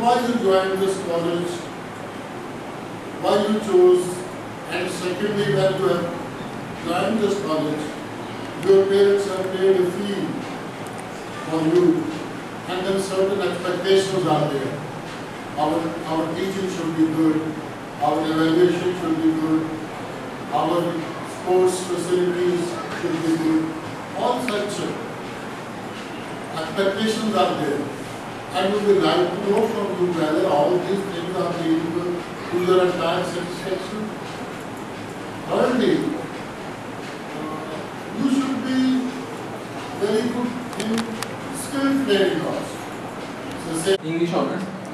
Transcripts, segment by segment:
why you joined this college, why you chose, and secondly, when you have joined uh, this college, your parents have paid a fee for you, and then certain expectations are there. Our, our teaching should be good, our evaluation should be good, our sports facilities should be good, all such uh, expectations are there. And would like to know from you whether all these things are good to your entire satisfaction. Uh, you should be very good in skill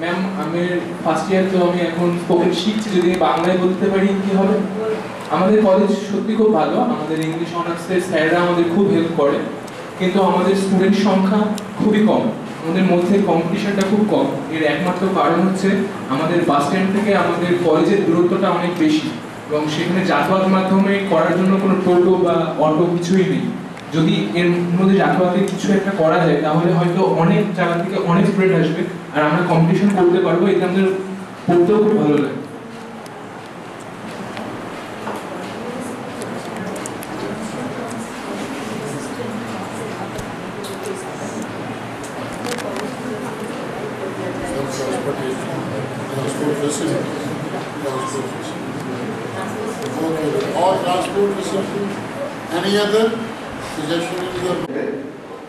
ma'am আমি first year তো আমি এখন spoken শিখছি। যদি বাংলায় বলতে পারি কি হবে? আমাদের কলেজ সত্যি খুব ভালো। আমাদের ইংলিশ অনার্সের স্যাররা আমাদের খুব হেল্প করে। কিন্তু আমাদের স্টুডেন্ট সংখ্যা খুবই কম। আমাদের মধ্যে কম্পিটিশনটা খুব কম। এর একমাত্র কারণ হচ্ছে আমাদের বাস স্ট্যান্ড থেকে আমাদের কলেজের দূরত্বটা অনেক বেশি। এবং সেখানে যাতায়াত মাধ্যমে করার জন্য কোনো টোটো বা অটো কিছুই নেই যদি এর মধ্যে যাতায়াতের কিছু একটা করা যায় তাহলে হয়তো অনেক জায়গা থেকে অনেক স্টুডেন্ট আসবে আর আমরা কম্পিটিশন করতে পারব এতে আমাদের পড়তেও খুব ভালো লাগে transport facility, transport. All transport facility, any other suggestion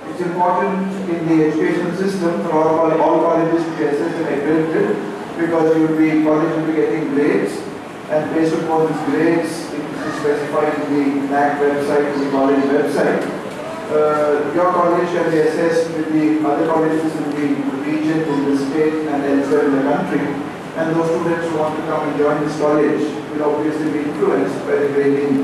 It's important in the education system for all, all colleges to be assessed and accredited because you will be, college will be getting grades and based upon these grades, it is specified in the NAAC website, the college website. Uh, your college shall be assessed with the other colleges in the region, in the state and elsewhere in the country. And those students who want to come and join this college will obviously be influenced by the grading